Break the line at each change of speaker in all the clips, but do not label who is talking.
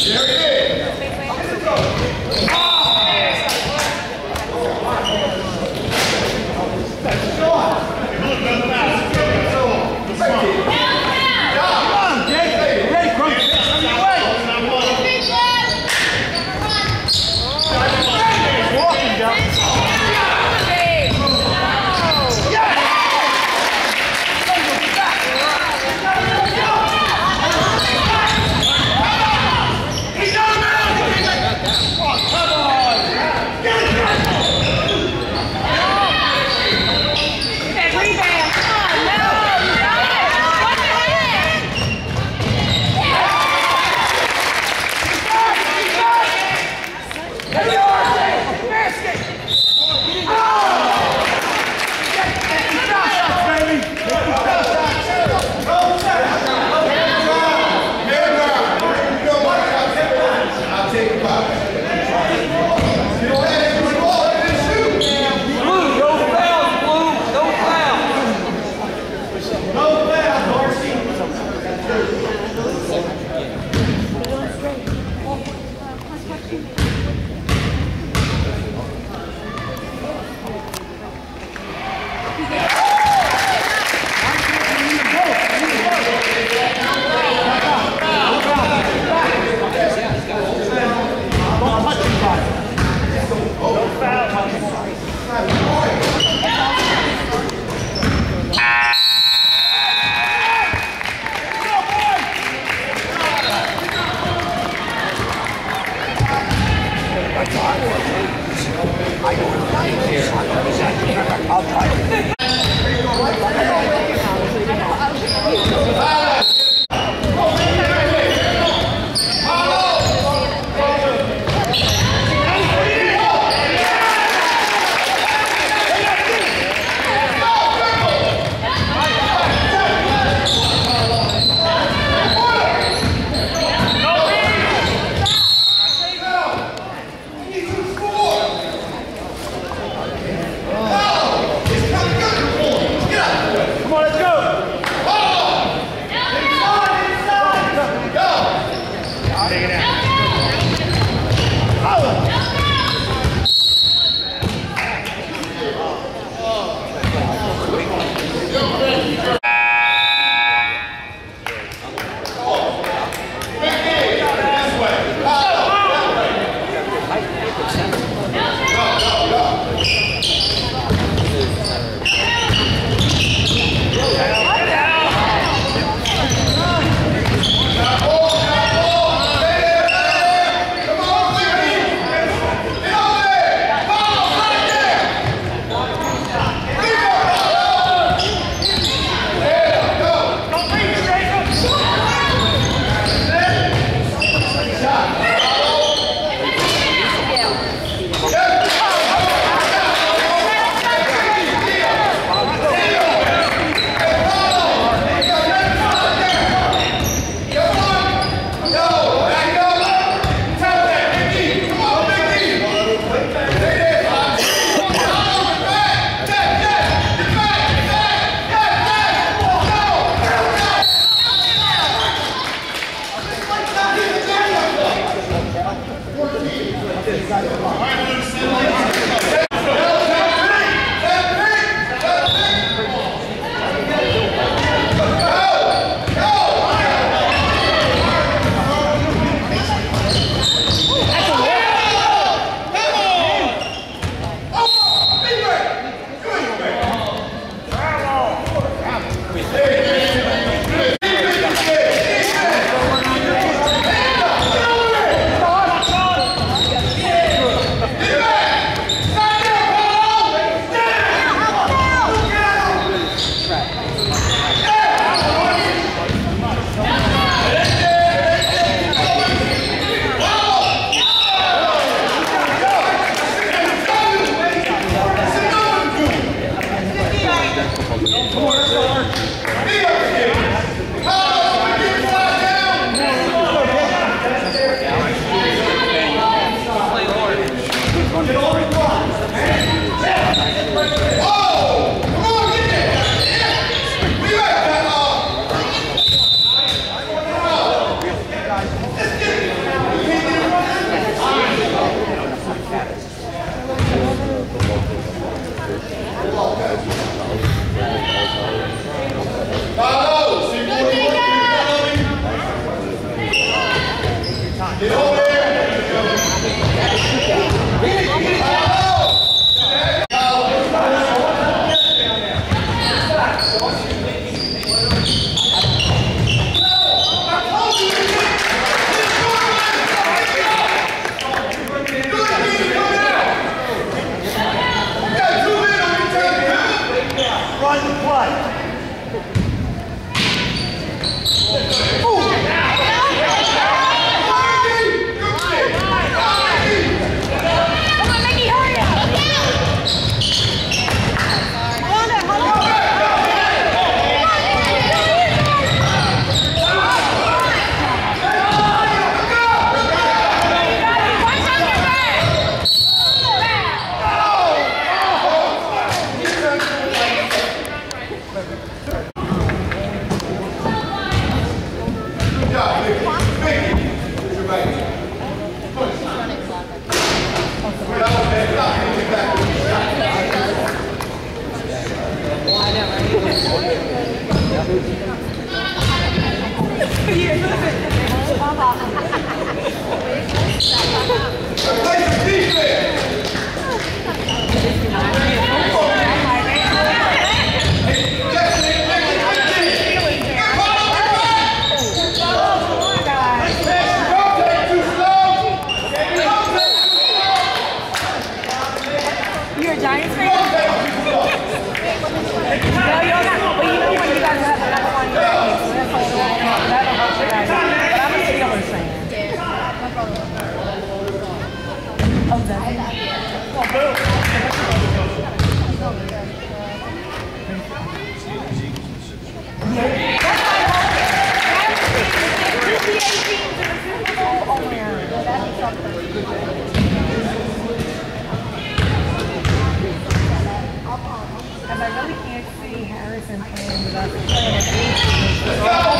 Jerry. Get back! I really can't see Harrison playing
without the player.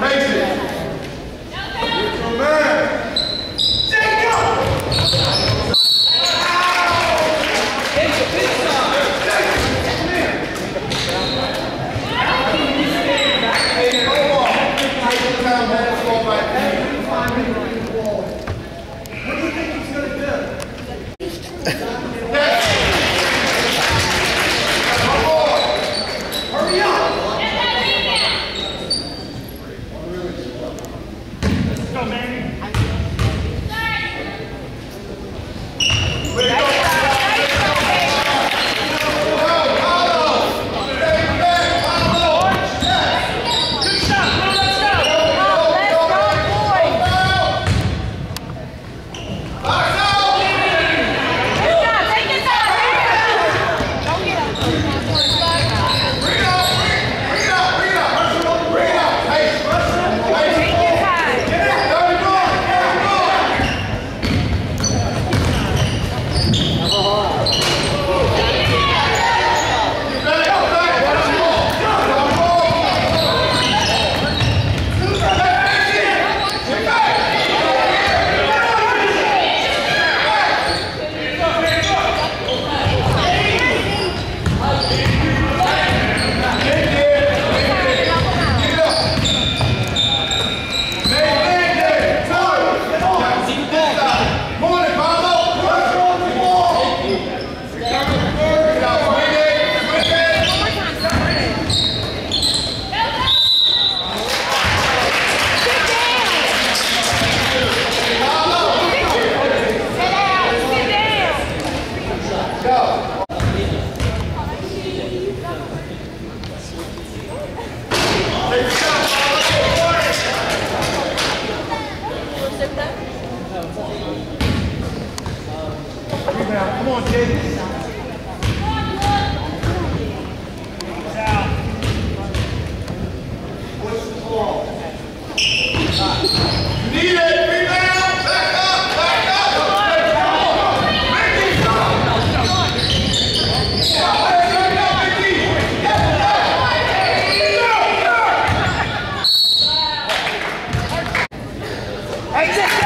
Make Hij zegt